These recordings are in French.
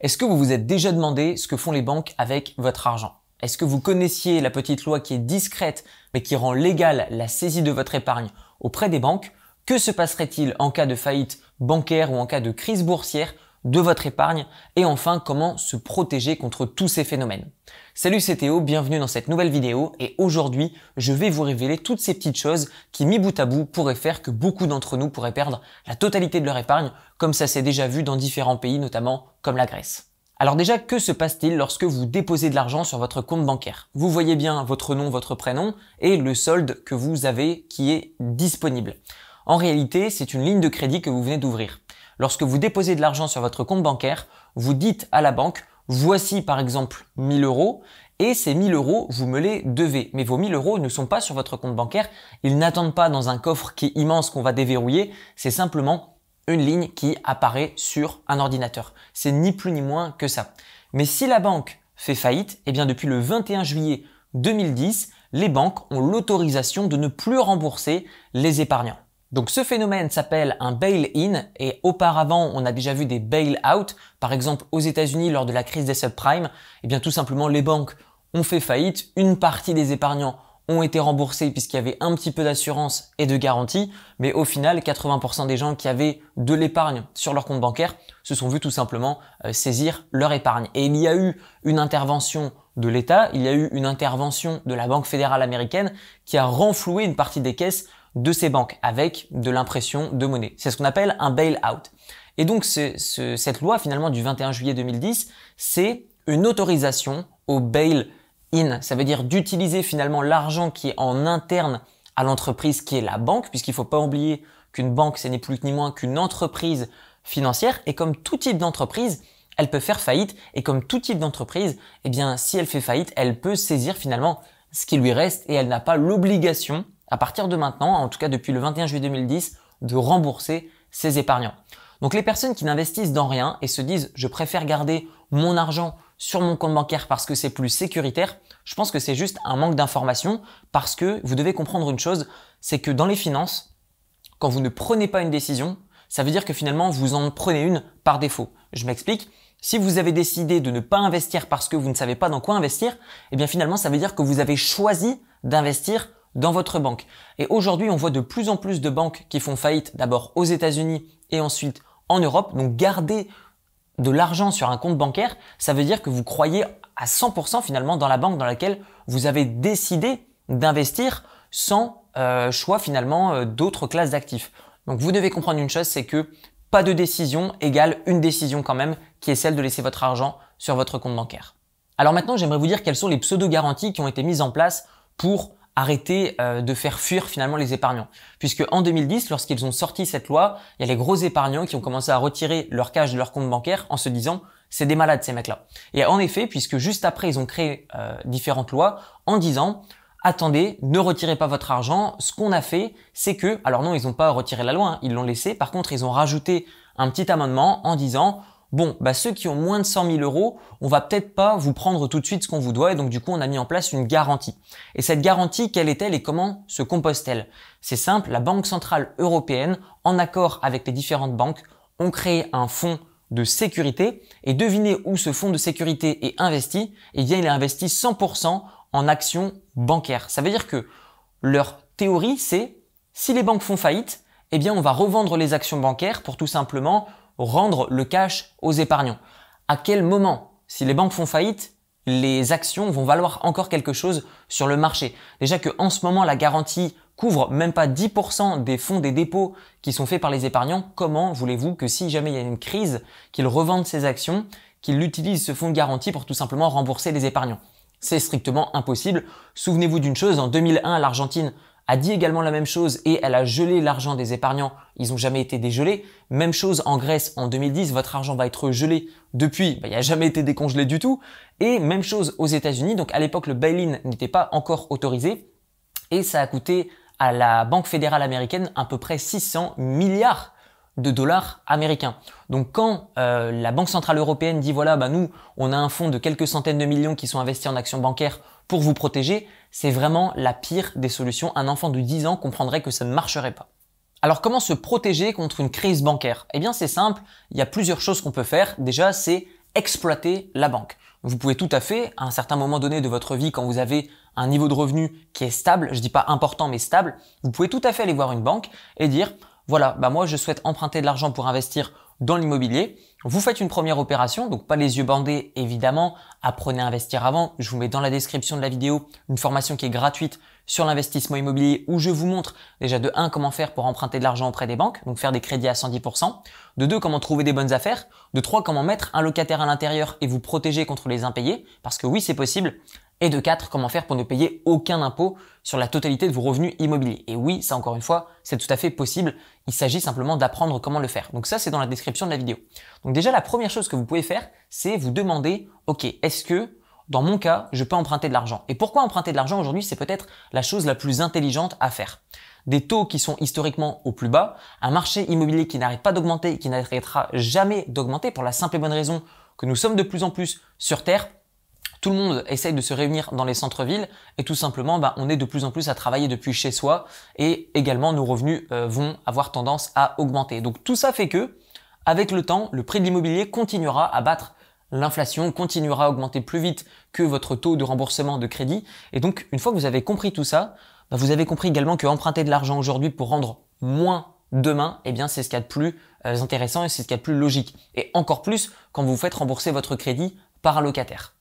Est-ce que vous vous êtes déjà demandé ce que font les banques avec votre argent? Est-ce que vous connaissiez la petite loi qui est discrète mais qui rend légale la saisie de votre épargne auprès des banques? Que se passerait-il en cas de faillite bancaire ou en cas de crise boursière de votre épargne et enfin comment se protéger contre tous ces phénomènes. Salut c'est Théo, bienvenue dans cette nouvelle vidéo et aujourd'hui je vais vous révéler toutes ces petites choses qui mis bout à bout pourraient faire que beaucoup d'entre nous pourraient perdre la totalité de leur épargne comme ça s'est déjà vu dans différents pays notamment comme la Grèce. Alors déjà, que se passe-t-il lorsque vous déposez de l'argent sur votre compte bancaire? Vous voyez bien votre nom, votre prénom et le solde que vous avez qui est disponible. En réalité, c'est une ligne de crédit que vous venez d'ouvrir. Lorsque vous déposez de l'argent sur votre compte bancaire, vous dites à la banque, voici par exemple 1000 euros, et ces 1000 euros, vous me les devez. Mais vos 1000 euros ne sont pas sur votre compte bancaire, ils n'attendent pas dans un coffre qui est immense qu'on va déverrouiller, c'est simplement une ligne qui apparaît sur un ordinateur. C'est ni plus ni moins que ça. Mais si la banque fait faillite, eh bien depuis le 21 juillet 2010, les banques ont l'autorisation de ne plus rembourser les épargnants. Donc ce phénomène s'appelle un bail-in et auparavant on a déjà vu des bail-out. Par exemple aux États-Unis lors de la crise des subprimes, eh bien tout simplement les banques ont fait faillite, une partie des épargnants ont été remboursés puisqu'il y avait un petit peu d'assurance et de garantie, mais au final 80% des gens qui avaient de l'épargne sur leur compte bancaire se sont vus tout simplement euh, saisir leur épargne. Et il y a eu une intervention de l'État, il y a eu une intervention de la Banque fédérale américaine qui a renfloué une partie des caisses de ces banques avec de l'impression de monnaie. C'est ce qu'on appelle un bail-out. Et donc cette loi finalement du 21 juillet 2010, c'est une autorisation au bail-in. Ça veut dire d'utiliser finalement l'argent qui est en interne à l'entreprise qui est la banque, puisqu'il ne faut pas oublier qu'une banque, ce n'est plus ni moins qu'une entreprise financière. Et comme tout type d'entreprise, elle peut faire faillite. Et comme tout type d'entreprise, eh bien, si elle fait faillite, elle peut saisir finalement ce qui lui reste et elle n'a pas l'obligation à partir de maintenant, en tout cas depuis le 21 juillet 2010, de rembourser ses épargnants. Donc les personnes qui n'investissent dans rien et se disent je préfère garder mon argent sur mon compte bancaire parce que c'est plus sécuritaire, je pense que c'est juste un manque d'information parce que vous devez comprendre une chose, c'est que dans les finances, quand vous ne prenez pas une décision, ça veut dire que finalement vous en prenez une par défaut. Je m'explique. Si vous avez décidé de ne pas investir parce que vous ne savez pas dans quoi investir, eh bien finalement ça veut dire que vous avez choisi d'investir dans votre banque. Et aujourd'hui, on voit de plus en plus de banques qui font faillite d'abord aux États-Unis et ensuite en Europe. Donc garder de l'argent sur un compte bancaire, ça veut dire que vous croyez à 100% finalement dans la banque dans laquelle vous avez décidé d'investir sans euh, choix finalement euh, d'autres classes d'actifs. Donc vous devez comprendre une chose, c'est que pas de décision égale une décision quand même qui est celle de laisser votre argent sur votre compte bancaire. Alors maintenant, j'aimerais vous dire quelles sont les pseudo-garanties qui ont été mises en place pour arrêter euh, de faire fuir finalement les épargnants. Puisque en 2010, lorsqu'ils ont sorti cette loi, il y a les gros épargnants qui ont commencé à retirer leur cash de leur compte bancaire en se disant c'est des malades ces mecs-là. Et en effet, puisque juste après ils ont créé euh, différentes lois en disant attendez, ne retirez pas votre argent. Ce qu'on a fait, c'est que, alors non, ils n'ont pas retiré la loi, hein, ils l'ont laissé. Par contre, ils ont rajouté un petit amendement en disant bon, bah ceux qui ont moins de 100 000 euros, on va peut-être pas vous prendre tout de suite ce qu'on vous doit, et donc du coup on a mis en place une garantie. Et cette garantie, quelle est-elle et comment se compose-t-elle? C'est simple, la Banque Centrale Européenne, en accord avec les différentes banques, ont créé un fonds de sécurité, et devinez où ce fonds de sécurité est investi? Eh bien il est investi 100% en actions bancaires. Ça veut dire que leur théorie, c'est si les banques font faillite, eh bien on va revendre les actions bancaires pour tout simplement rendre le cash aux épargnants. À quel moment, si les banques font faillite, les actions vont valoir encore quelque chose sur le marché? Déjà que en ce moment, la garantie couvre même pas 10% des fonds des dépôts qui sont faits par les épargnants. Comment voulez-vous que si jamais il y a une crise, qu'ils revendent ces actions, qu'ils utilisent ce fonds de garantie pour tout simplement rembourser les épargnants? C'est strictement impossible. Souvenez-vous d'une chose, en 2001, l'Argentine a dit également la même chose et elle a gelé l'argent des épargnants. Ils n'ont jamais été dégelés. Même chose en Grèce en 2010, votre argent va être gelé depuis, bah, il n'a jamais été décongelé du tout. Et même chose aux États-Unis. Donc à l'époque, le bail-in n'était pas encore autorisé et ça a coûté à la Banque fédérale américaine à peu près 600 milliards de dollars américains. Donc quand euh, la Banque centrale européenne dit voilà, bah nous, on a un fonds de quelques centaines de millions qui sont investis en actions bancaires pour vous protéger, c'est vraiment la pire des solutions. Un enfant de 10 ans comprendrait que ça ne marcherait pas. Alors comment se protéger contre une crise bancaire? Eh bien c'est simple, il y a plusieurs choses qu'on peut faire. Déjà c'est exploiter la banque. Vous pouvez tout à fait, à un certain moment donné de votre vie, quand vous avez un niveau de revenu qui est stable, je dis pas important mais stable, vous pouvez tout à fait aller voir une banque et dire voilà, bah moi je souhaite emprunter de l'argent pour investir dans l'immobilier. Vous faites une première opération, donc pas les yeux bandés évidemment, apprenez à investir avant. Je vous mets dans la description de la vidéo une formation qui est gratuite sur l'investissement immobilier où je vous montre déjà de 1 comment faire pour emprunter de l'argent auprès des banques, donc faire des crédits à 110%, de 2 comment trouver des bonnes affaires, de 3 comment mettre un locataire à l'intérieur et vous protéger contre les impayés, parce que oui c'est possible, et de 4, comment faire pour ne payer aucun impôt sur la totalité de vos revenus immobiliers. Et oui, ça encore une fois, c'est tout à fait possible. Il s'agit simplement d'apprendre comment le faire. Donc ça, c'est dans la description de la vidéo. Donc déjà, la première chose que vous pouvez faire, c'est vous demander, OK, est-ce que dans mon cas, je peux emprunter de l'argent? Et pourquoi emprunter de l'argent aujourd'hui? C'est peut-être la chose la plus intelligente à faire. Des taux qui sont historiquement au plus bas, un marché immobilier qui n'arrête pas d'augmenter et qui n'arrêtera jamais d'augmenter pour la simple et bonne raison que nous sommes de plus en plus sur Terre tout le monde essaye de se réunir dans les centres-villes et tout simplement, bah, on est de plus en plus à travailler depuis chez soi et également nos revenus euh, vont avoir tendance à augmenter. Donc tout ça fait que, avec le temps, le prix de l'immobilier continuera à battre l'inflation, continuera à augmenter plus vite que votre taux de remboursement de crédit. Et donc, une fois que vous avez compris tout ça, bah, vous avez compris également que emprunter de l'argent aujourd'hui pour rendre moins demain, eh bien, c'est ce qu'il y a de plus euh, intéressant et c'est ce qu'il y a de plus logique. Et encore plus quand vous faites rembourser votre crédit par un locataire.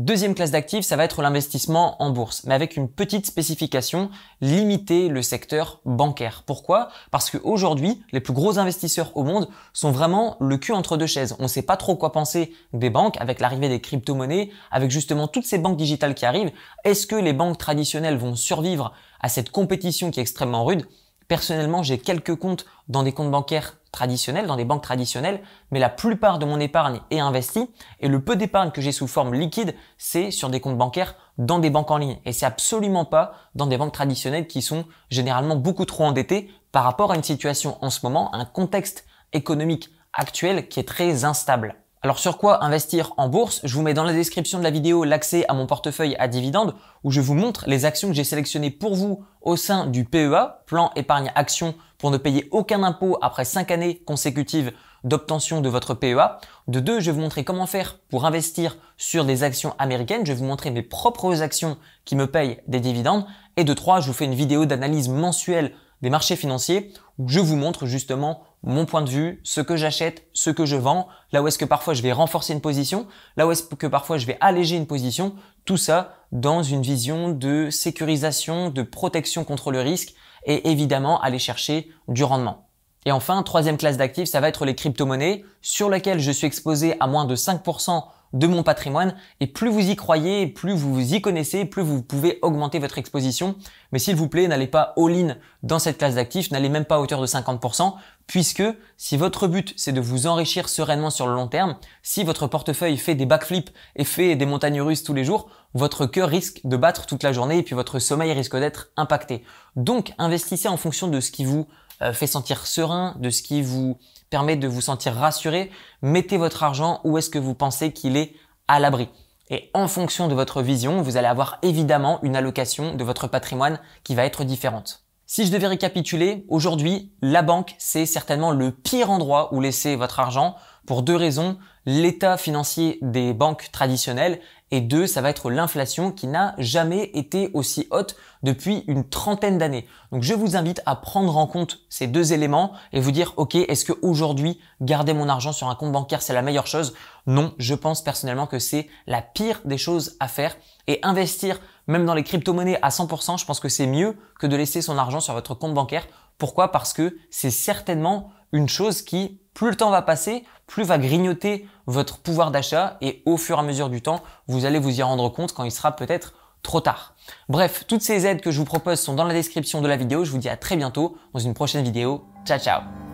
Deuxième classe d'actifs, ça va être l'investissement en bourse, mais avec une petite spécification, limiter le secteur bancaire. Pourquoi? Parce qu'aujourd'hui, les plus gros investisseurs au monde sont vraiment le cul entre deux chaises. On ne sait pas trop quoi penser des banques avec l'arrivée des crypto-monnaies, avec justement toutes ces banques digitales qui arrivent. Est-ce que les banques traditionnelles vont survivre à cette compétition qui est extrêmement rude? Personnellement, j'ai quelques comptes dans des comptes bancaires traditionnels, dans des banques traditionnelles, mais la plupart de mon épargne est investie et le peu d'épargne que j'ai sous forme liquide, c'est sur des comptes bancaires dans des banques en ligne et c'est absolument pas dans des banques traditionnelles qui sont généralement beaucoup trop endettées par rapport à une situation en ce moment, un contexte économique actuel qui est très instable. Alors sur quoi investir en bourse? Je vous mets dans la description de la vidéo l'accès à mon portefeuille à dividendes où je vous montre les actions que j'ai sélectionnées pour vous au sein du PEA, plan épargne action pour ne payer aucun impôt après 5 années consécutives d'obtention de votre PEA. De deux, je vais vous montrer comment faire pour investir sur des actions américaines. Je vais vous montrer mes propres actions qui me payent des dividendes. Et de trois, je vous fais une vidéo d'analyse mensuelle des marchés financiers où je vous montre justement mon point de vue, ce que j'achète, ce que je vends, là où est-ce que parfois je vais renforcer une position, là où est-ce que parfois je vais alléger une position, tout ça dans une vision de sécurisation, de protection contre le risque et évidemment aller chercher du rendement. Et enfin, troisième classe d'actifs, ça va être les crypto-monnaies sur lesquelles je suis exposé à moins de 5% de mon patrimoine. Et plus vous y croyez, plus vous vous y connaissez, plus vous pouvez augmenter votre exposition. Mais s'il vous plaît, n'allez pas all-in dans cette classe d'actifs, n'allez même pas à hauteur de 50%, puisque si votre but c'est de vous enrichir sereinement sur le long terme, si votre portefeuille fait des backflips et fait des montagnes russes tous les jours, votre cœur risque de battre toute la journée et puis votre sommeil risque d'être impacté. Donc investissez en fonction de ce qui vous euh, fait sentir serein, de ce qui vous permet de vous sentir rassuré. Mettez votre argent où est-ce que vous pensez qu'il est à l'abri. Et en fonction de votre vision, vous allez avoir évidemment une allocation de votre patrimoine qui va être différente. Si je devais récapituler, aujourd'hui, la banque, c'est certainement le pire endroit où laisser votre argent pour deux raisons. L'état financier des banques traditionnelles et deux, ça va être l'inflation qui n'a jamais été aussi haute depuis une trentaine d'années. Donc je vous invite à prendre en compte ces deux éléments et vous dire, ok, est-ce qu'aujourd'hui, garder mon argent sur un compte bancaire, c'est la meilleure chose? Non, je pense personnellement que c'est la pire des choses à faire. Et investir, même dans les crypto-monnaies à 100%, je pense que c'est mieux que de laisser son argent sur votre compte bancaire. Pourquoi? Parce que c'est certainement une chose qui, plus le temps va passer, plus va grignoter votre pouvoir d'achat et au fur et à mesure du temps, vous allez vous y rendre compte quand il sera peut-être trop tard. Bref, toutes ces aides que je vous propose sont dans la description de la vidéo. Je vous dis à très bientôt dans une prochaine vidéo. Ciao ciao